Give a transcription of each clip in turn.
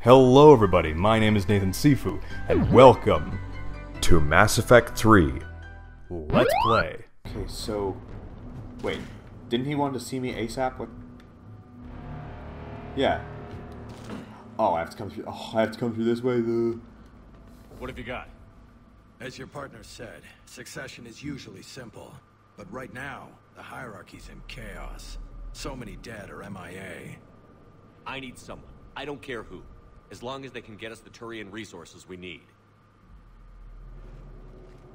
Hello, everybody. My name is Nathan Sifu, and welcome to Mass Effect 3. Let's play. Okay, so wait, didn't he want to see me ASAP? What? Yeah. Oh, I have to come through. Oh, I have to come through this way. The What have you got? As your partner said, succession is usually simple. But right now, the hierarchy's in chaos. So many dead or MIA. I need someone. I don't care who. As long as they can get us the Turian resources we need.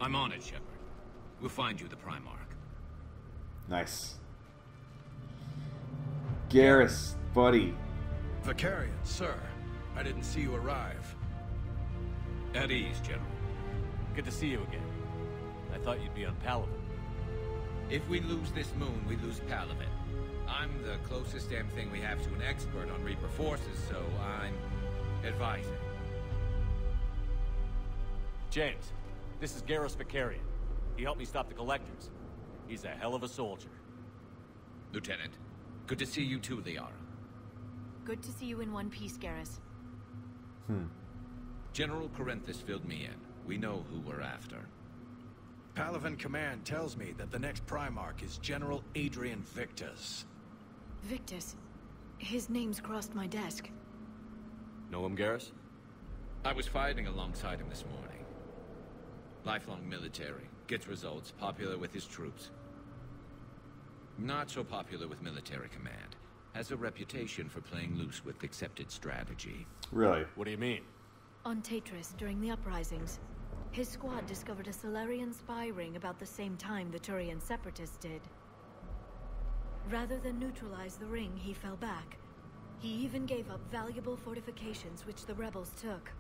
I'm on it, Shepard. We'll find you the Primarch. nice. Garrus, buddy. Vakarian, sir. I didn't see you arrive. At ease, General. Good to see you again. I thought you'd be on Palaven. If we lose this moon, we lose Palaven. I'm the closest damn thing we have to an expert on Reaper forces, so I'm advising. James, this is Garrus Vakarian. He helped me stop the Collectors. He's a hell of a soldier. Lieutenant, good to see you too, Liara. Good to see you in one piece, Garrus. Hmm. General Corinthus filled me in. We know who we're after. Palaven Command tells me that the next Primarch is General Adrian Victus. Victus. His name's crossed my desk. Know him, Garrus? I was fighting alongside him this morning. Lifelong military, gets results, popular with his troops. Not so popular with military command. Has a reputation for playing loose with accepted strategy. Really? What do you mean? On Taetrus, during the uprisings, his squad discovered a Salarian spy ring about the same time the Turian separatists did. Rather than neutralize the ring, he fell back. He even gave up valuable fortifications which the rebels took.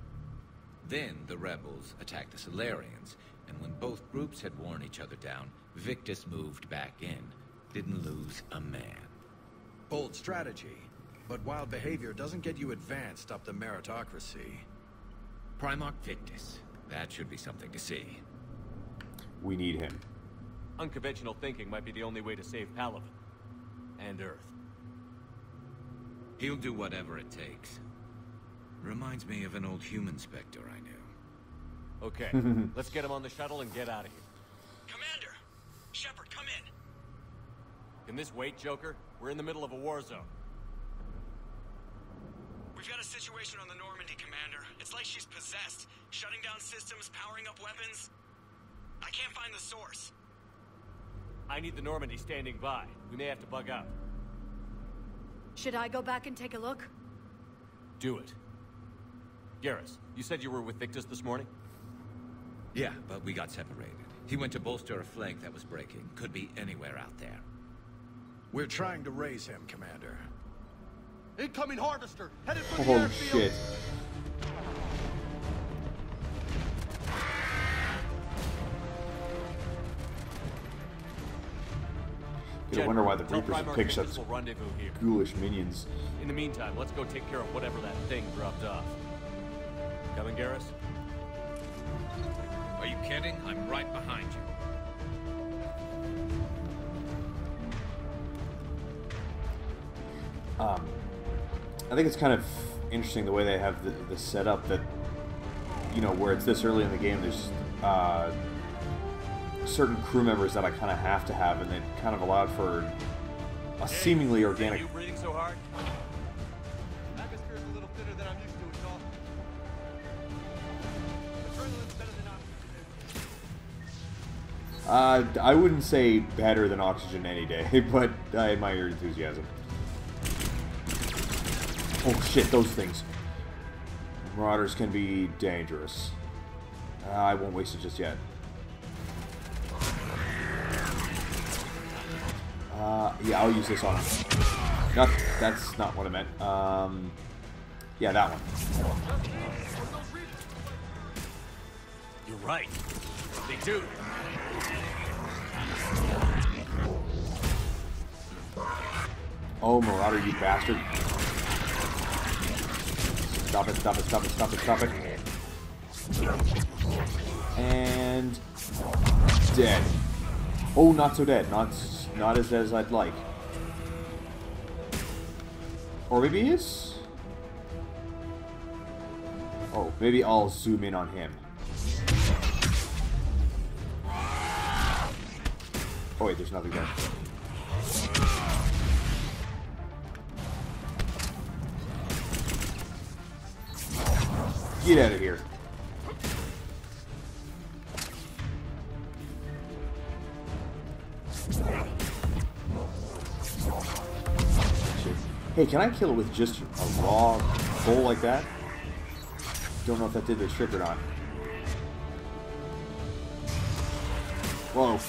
Then the rebels attacked the Salarians, and when both groups had worn each other down, Victus moved back in. Didn't lose a man. Bold strategy. But wild behavior doesn't get you advanced up the meritocracy. Primarch Victus. That should be something to see. We need him. Unconventional thinking might be the only way to save Palaven. And Earth. He'll do whatever it takes. Reminds me of an old human specter I knew. Okay, let's get him on the shuttle and get out of here. Commander! Shepard, come in! Can this wait, Joker? We're in the middle of a war zone. We've got a situation on the Normandy, Commander. It's like she's possessed, shutting down systems, powering up weapons. I can't find the source. I need the Normandy standing by. We may have to bug out. Should I go back and take a look? Do it. Garrus, you said you were with Victus this morning? Yeah, but we got separated. He went to bolster a flank that was breaking. Could be anywhere out there. We're trying to raise him, Commander. Incoming harvester, headed for the Holy shit. You Jen, wonder why the tell Reapers have picked Victus such rendezvous here. ghoulish minions. In the meantime, let's go take care of whatever that thing dropped off. Coming, Garrus? Are you kidding? I'm right behind you. Um, I think it's kind of interesting the way they have the, the setup that, you know, where it's this early in the game, there's uh, certain crew members that I kind of have to have, and they kind of allowed for a seemingly organic. You breathing so hard? A little thinner than I'm used to, it's all. Adrenaline's better than oxygen. Uh, I wouldn't say better than oxygen any day, but I admire your enthusiasm. Oh shit, those things. Marauders can be dangerous. Uh, I won't waste it just yet. Uh, yeah, I'll use this on him. Not, that's not what I meant. Um, yeah, that one. You're right. They do. Oh, Marauder, you bastard. Stop it, stop it, stop it, stop it, stop it. And... Dead. Oh, not so dead. Not not as as I'd like. Or maybe he is? Oh, maybe I'll zoom in on him. Oh wait, there's nothing there. Get out of here. Hey, can I kill it with just a raw bowl like that? Don't know if that did the trick or not. Whoa.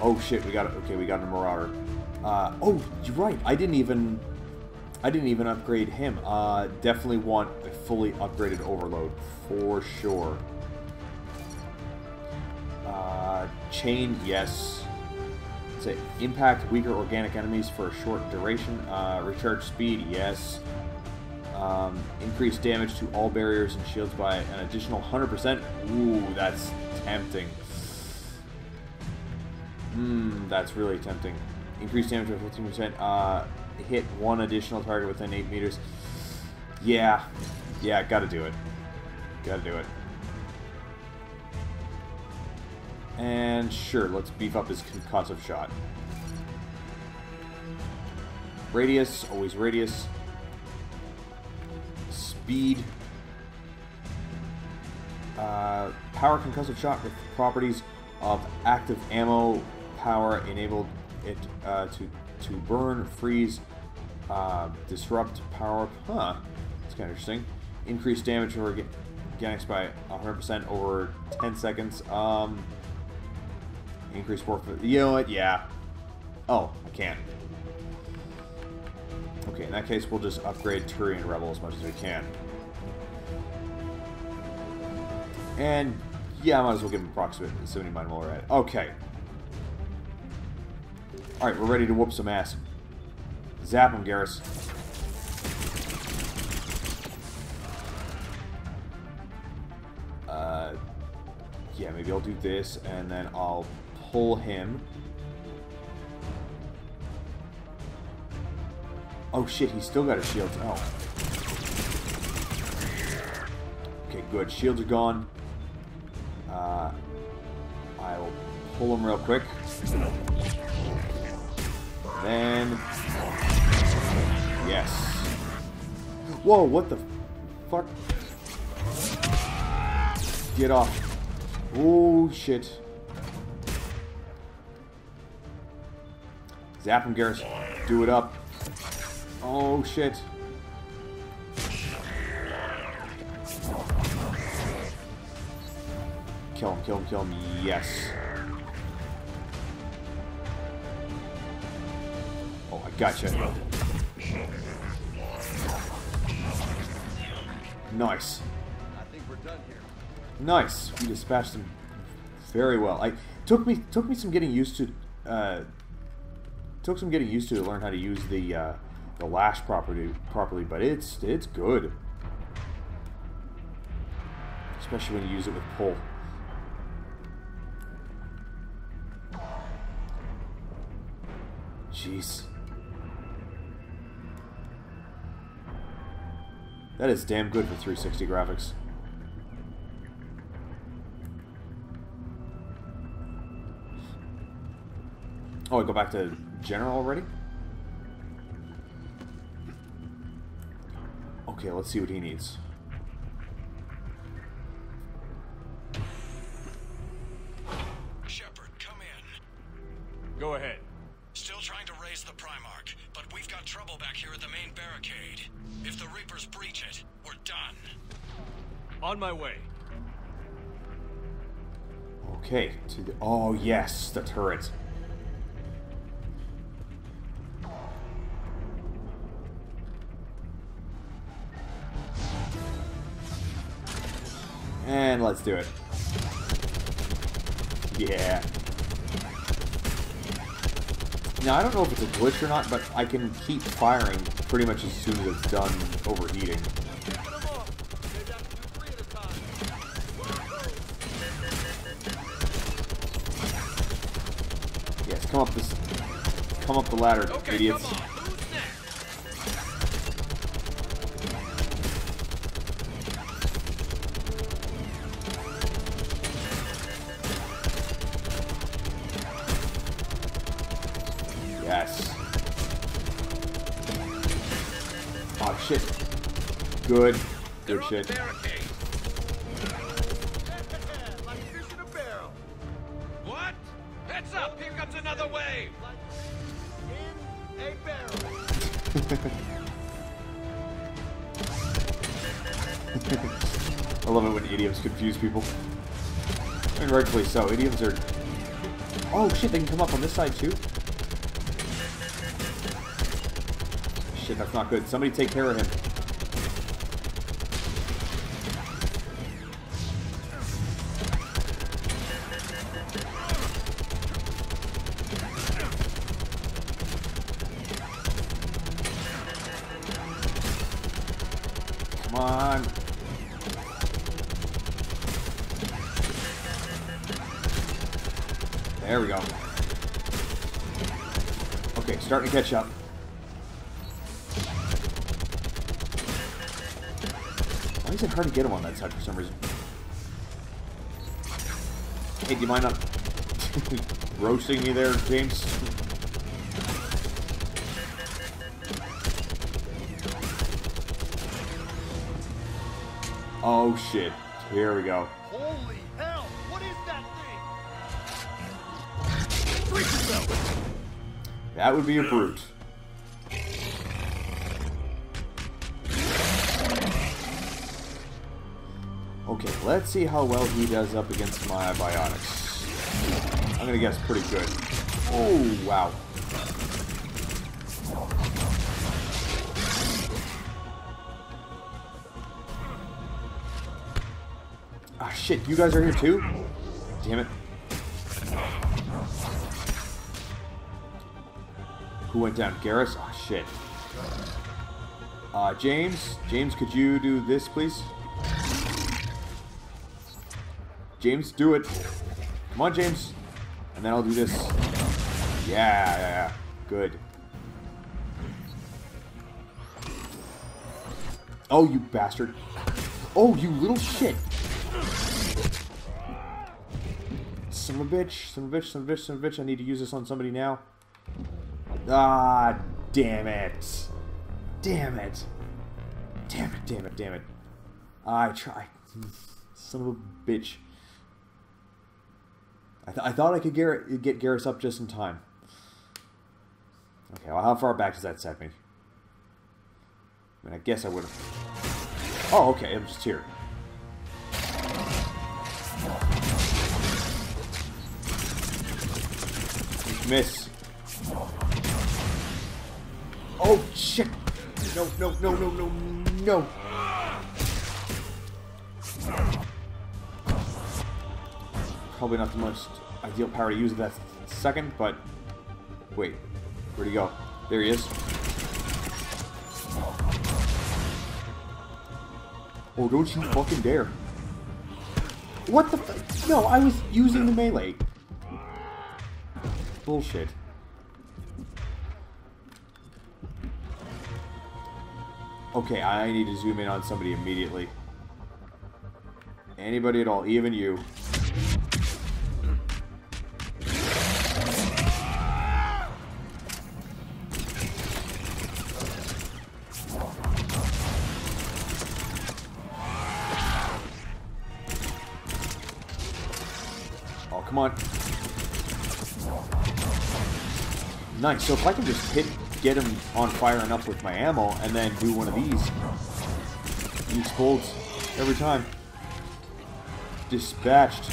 Oh shit, we got it. Okay, we got a Marauder. Uh, oh, you're right. I didn't even... I didn't even upgrade him. Uh, definitely want a fully upgraded Overload, for sure. Uh, chain, yes. Say impact weaker organic enemies for a short duration. Uh, recharge speed, yes. Um, increase damage to all barriers and shields by an additional 100%. Ooh, that's tempting. Hmm, that's really tempting. Increase damage by 15%. Uh, hit one additional target within 8 meters. Yeah. Yeah, gotta do it. Gotta do it. And sure, let's beef up his concussive shot. Radius, always radius. Speed. Uh, power concussive shot with properties of active ammo power enabled it uh, to to burn, freeze, uh, disrupt power. Huh, that's kind of interesting. Increased damage for organics by 100% over 10 seconds. Um, increase force. You know what? Yeah. Oh, I can't. Okay, in that case, we'll just upgrade Turian Rebel as much as we can. And yeah, I might as well give him approximate 70 mine while we're at it. Okay. Alright, we're ready to whoop some ass. Zap him, Garrus. Uh, yeah, maybe I'll do this, and then I'll pull him. Oh shit, he's still got a shield. Oh. Okay, good. Shields are gone. Uh, I will pull him real quick. Then... Yes. Whoa, what the fuck? Get off. Oh, shit. Zap him, Garrus. Do it up. Oh, shit. Kill him, kill him, kill him. Yes. Oh, I gotcha. Nice. Nice. We dispatched them very well. I took me took me some getting used to uh, took some getting used to to learn how to use the uh, the lash properly properly, but it's it's good. Especially when you use it with pull. Jeez. That is damn good for 360 graphics. Oh, I go back to general already? Okay, let's see what he needs. Shepard, come in. Go ahead. Still trying to raise the Primarch, but we've got trouble back here at the main barricade. If the Reapers breach it, we're done. On my way. Okay, to the... Oh, yes, the turret. Let's do it. Yeah. Now, I don't know if it's a glitch or not, but I can keep firing pretty much as soon as it's done overheating. Yes, come up this... Come up the ladder, idiots. Yes. Oh shit. Good. Good shit. the barricade. like fish in a barrel. What? Heads up! Here comes another wave! In a barrel. I love it when idioms confuse people. And rightfully so. Idioms are. Oh shit, they can come up on this side too? Shit, that's not good. Somebody take care of him. Come on. There we go. Okay, starting to catch up. Is it hard to get him on that side for some reason? Hey, do you mind not roasting me there, James? Oh shit. Here we go. Holy hell! What is that thing? That would be a brute. Let's see how well he does up against my biotics. I'm gonna guess pretty good. Oh, wow. Ah, shit, you guys are here too? Damn it. Who went down? Garrus? Oh, shit. Uh, James? James, could you do this, please? James, do it. Come on, James. And then I'll do this. Yeah, yeah, yeah. Good. Oh, you bastard. Oh, you little shit. Son of a bitch, son of a bitch, son of a bitch, son of a bitch. I need to use this on somebody now. Ah, damn it. Damn it. Damn it, damn it, damn it. I tried. Son of a bitch. I, th- I thought I could get Garrus up just in time. Okay, well, how far back does that set me? I mean, I guess I would have. Oh, okay, I'm just here. Miss. Oh, shit! No, no, no, no, no, no! Probably not the most ideal power to use at that second, but... Wait, where'd he go? There he is. Oh, don't you fucking dare. What the f- No, I was using the melee. Bullshit. Okay, I need to zoom in on somebody immediately. Anybody at all, even you. Come on. Nice. So if I can just hit, get him on fire and up with my ammo, and then do one of these, use bolts every time. Dispatched.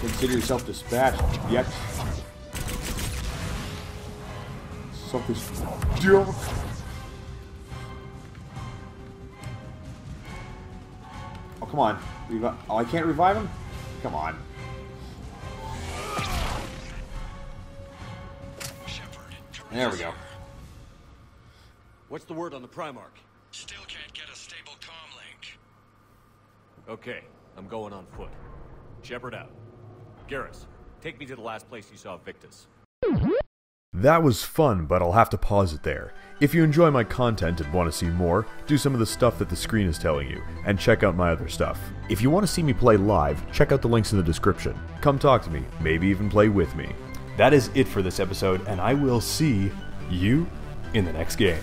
Consider yourself dispatched. Yet. Something's dumb. Oh, come on. Revi oh, I can't revive him? Come on. There we go. What's the word on the Primarch? Still can't get a stable comm link. Okay, I'm going on foot. Shepard out. Garrus, take me to the last place you saw Victus. That was fun, but I'll have to pause it there. If you enjoy my content and want to see more, do some of the stuff that the screen is telling you, and check out my other stuff. If you want to see me play live, check out the links in the description. Come talk to me, maybe even play with me. That is it for this episode, and I will see you in the next game.